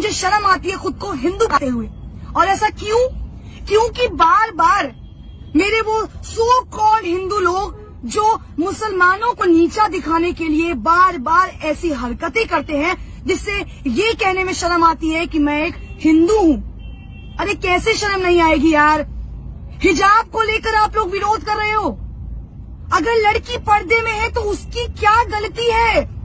मुझे शर्म आती है खुद को हिंदू कहते हुए। और ऐसा क्यों? क्योंकि बार बार मेरे वो सो कॉल्ड हिंदू लोग जो मुसलमानों को नीचा दिखाने के लिए बार बार ऐसी हरकतें करते हैं, जिससे ये कहने में शर्म आती है कि मैं एक हिंदू हूँ। अरे कैसे शर्म नहीं आएगी यार? हिजाब को लेकर आप लोग विरोध कर रहे हो। अगर लड़की पर्दे में है तो उसकी क्या गलती है?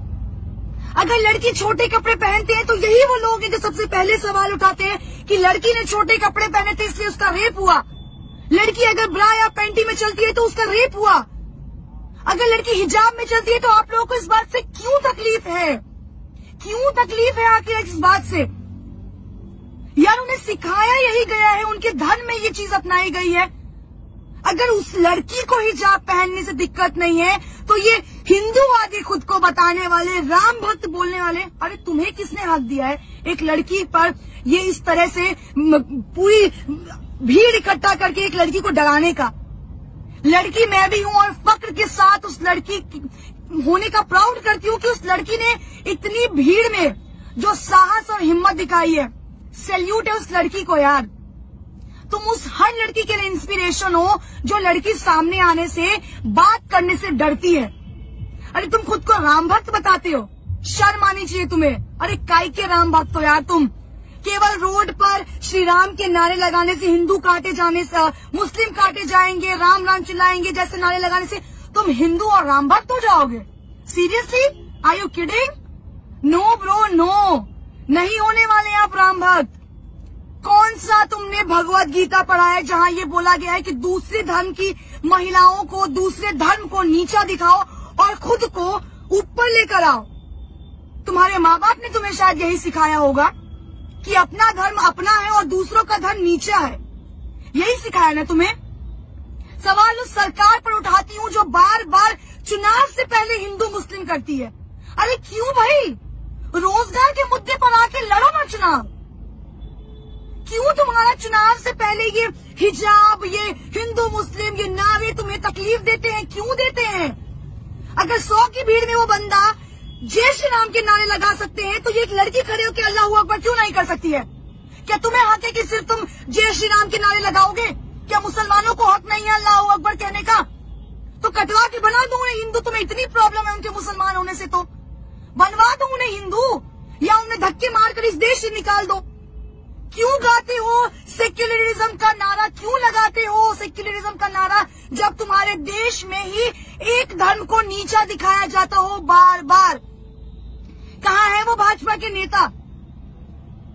अगर लड़की छोटे कपड़े पहनते हैं तो यही वो लोग हैं जो सबसे पहले सवाल उठाते हैं कि लड़की ने छोटे कपड़े पहने थे, इसलिए उसका रेप हुआ। लड़की अगर ब्रा या पैंटी में चलती है तो उसका रेप हुआ। अगर लड़की हिजाब में चलती है तो आप लोगों को इस बात से क्यों तकलीफ़ है? क्यों तकलीफ़ है आखिर इस बात से? यार, उन्हें सिखाया यही गया है, उनके धन में ये चीज़ अपनाई गई है। अगर उस लड़की को हिजाब पहनने से दिक्कत नहीं है तो ये खुद को बताने वाले, राम भक्त बोलने वाले, अरे तुम्हें किसने हक दिया है? एक लड़की पर ये इस तरह से पूरी भीड़ इकट्ठा करके एक लड़की को डराने का। लड़की मैं भी हूँ और फक्र के साथ उस लड़की होने का प्राउड करती हूँ कि उस लड़की ने इतनी भीड़ में जो साहस और हिम्मत दिखाई है सैल्यूट है उस लड़की को यार। तुम उस हर लड़की के लिए इंस्पिरेशन हो जो लड़की सामने आने से, बात करने से डरती है। अरे तुम खुद को राम भक्त बताते हो। शर्म आनी चाहिए तुम्हें। अरे काय के राम भक्त हो यार तुम। केवल रोड पर श्री राम के नारे लगाने से हिंदू काटे जाने से, मुस्लिम काटे जाएँगे, राम राम चिल्लाएँगे जैसे नारे लगाने से, तुम हिंदू और राम भक्त हो जाओगे। Seriously are you kidding no bro no नहीं होने वाले आप राम भक्त। कौन सा तुमने भगवत गीता पढ़ा है जहाँ ये बोला गया है कि दूसरे धर्म की महिलाओं को, दूसरे धर्म को नीचा दिखाओ और खुद को ऊपर लेकर आओ। तुम्हारे माँ बाप ने तुम्हें शायद यही सिखाया होगा कि अपना धर्म अपना है और दूसरों का धर्म नीचा है। यही सिखाया ना तुम्हें? सवाल उस सरकार पर उठाती हूँ जो बार बार चुनाव से पहले हिंदू मुस्लिम करती है। अरे क्यों भाई? रोज़गार के मुद्दे पर आके लड़ो ना चुनाव। क्यों तुम्हारा चुनाव से पहले ये हिजाब, ये हिंदू, मुस्लिम, ये नारे तुम्हें तकलीफ़ देते हैं? क्यों देते हैं? अगर सौ की भीड़ में वो बंदा जय श्री राम के नारे लगा सकते हैं तो ये एक लड़की खड़े होकर अल्लाह अकबर क्यों नहीं कर सकती है? क्या तुम्हें हक है कि सिर्फ़ तुम जय श्री राम के नारे लगाओगे? क्या मुसलमानों को हक नहीं है अल्लाह अकबर कहने का? तो कटवा के बना दो उन्हें हिंदू? तुम्हें इतनी प्रॉब्लम है उनके मुसलमान होने से तो। बनवा दो उन्हें हिंदू? या उन्हें धक्के मारकर इस देश से निकाल दो? क्यों गाते हो सेक्युलरिज्म का नारा? क्यों लगाते हो सेक्युलरिज्म का नारा? जब तुम्हारे देश में ही एक धर्म को नीचा दिखाया जाता हो बार बार कहा है वो भाजपा के नेता?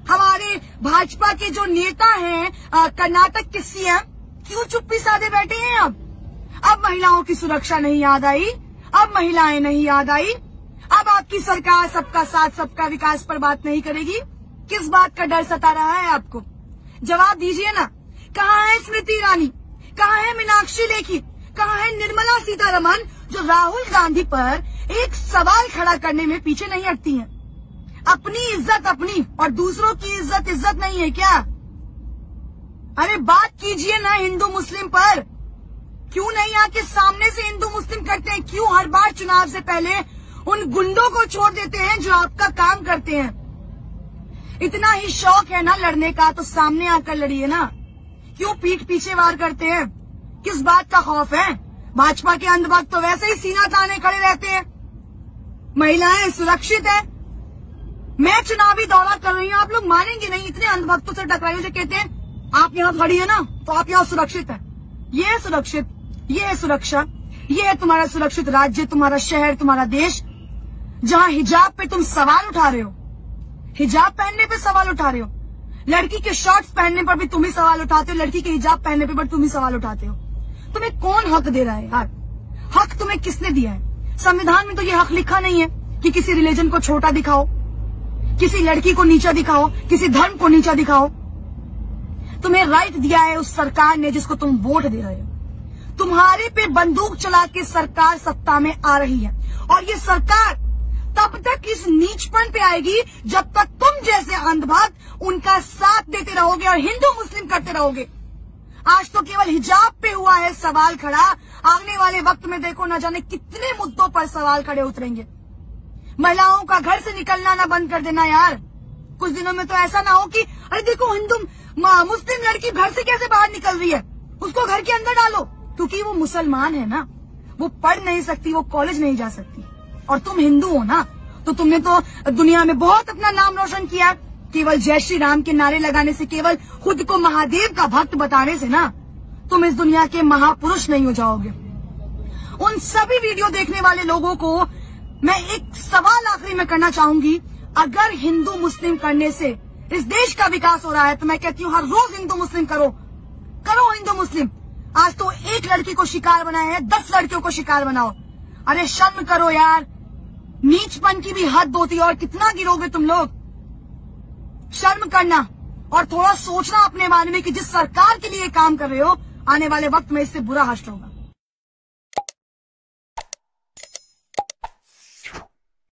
हमारे भाजपा के जो नेता हैं कर्नाटक के सीएम, क्यों चुप्पी साधे बैठे हैं अब? अब महिलाओं की सुरक्षा नहीं याद आई, अब महिलाएँ नहीं याद आई। अब आपकी सरकार सबका साथ, सबका विकास पर बात नहीं करेगी। किस बात का डर सता रहा है आपको? जवाब दीजिए ना। कहाँ है स्मृति ईरानी? कहाँ है मीनाक्षी लेखी? कहाँ है निर्मला सीतारमन, जो राहुल गांधी पर एक सवाल खड़ा करने में पीछे नहीं हटती हैं। अपनी इज़्ज़त अपनी, और दूसरों की इज़्ज़त इज़्ज़त नहीं है क्या? अरे बात कीजिए ना हिंदू मुस्लिम पर। क्यों नहीं आके सामने से हिंदू मुस्लिम करते हैं? क्यों हर बार चुनाव से पहले उन गुंडों को छोड़ देते हैं जो आपका काम करते हैं? इतना ही शौक है ना लड़ने का तो सामने आकर लड़िए ना। क्यों पीठ पीछे वार करते हैं? किस बात का खौफ है? भाजपा के अंधभक्त तो वैसे ही सीना ताने खड़े रहते हैं। महिलाएँ सुरक्षित है। मैं चुनावी दौरा कर रही हूँ, आप लोग मानेंगे नहीं, इतने अंधभक्तों से टकराइए जो कहते हैं, आप यहाँ खड़ी है ना तो आप यहाँ सुरक्षित है। ये सुरक्षित, ये सुरक्षा, ये तुम्हारा सुरक्षित राज्य, तुम्हारा शहर, तुम्हारा देश। जहाँ हिजाब पे तुम सवाल उठा रहे हो, हिजाब पहनने पे सवाल उठा रहे हो, लड़की के शॉर्ट्स पहनने पर भी तुम ही सवाल उठाते हो, लड़की के हिजाब पहनने पर तुम ही सवाल उठाते हो। तुम्हें कौन हक दे रहा है? यार हक तुम्हें किसने दिया है? संविधान में तो ये हक लिखा नहीं है कि किसी रिलीजन को छोटा दिखाओ, किसी लड़की को नीचा दिखाओ, किसी धर्म को नीचा दिखाओ। तुम्हें राइट दिया है उस सरकार ने जिसको तुम वोट दे रहे हो। तुम्हारे पे बंदूक चला के सरकार सत्ता में आ रही है। और ये सरकार तब तक इस नीचपन पे आएगी जब तक तुम जैसे अंधभक्त उनका साथ देते रहोगे और हिंदू मुस्लिम करते रहोगे। आज तो केवल हिजाब पे हुआ है सवाल खड़ा। आने वाले वक्त में देखो न जाने कितने मुद्दों पर सवाल खड़े उतरेंगे। महिलाओं का घर से निकलना ना बंद कर देना यार। कुछ दिनों में तो ऐसा ना हो कि, अरे देखो, हिंदू मुस्लिम लड़की घर से कैसे बाहर निकल रही है? उसको घर के अंदर डालो। क्योंकि वो मुसलमान है ना। वो पढ़ नहीं सकती, वो कॉलेज नहीं जा सकती। और तुम हिंदू हो ना तो तुमने तो दुनिया में बहुत अपना नाम रोशन किया केवल जय श्री राम के नारे लगाने से केवल खुद को महादेव का भक्त बताने से ना, तुम इस दुनिया के महापुरुष नहीं हो जाओगे। उन सभी वीडियो देखने वाले लोगों को मैं एक सवाल आखिरी में करना चाहूँगी। अगर हिंदू मुस्लिम करने से इस देश का विकास हो रहा है तो मैं कहती हूँ हर रोज हिंदू मुस्लिम करो। करो हिंदू मुस्लिम। आज तो एक लड़की को शिकार बनाया है, दस लड़कियों को शिकार बनाओ। अरे शर्म करो यार। नीचपन की भी हद होती है और कितना गिरोगे तुम लोग? शर्म करना और थोड़ा सोचना अपने बारे में कि जिस सरकार के लिए काम कर रहे हो, आने वाले वक्त में इससे बुरा हष्ट होगा।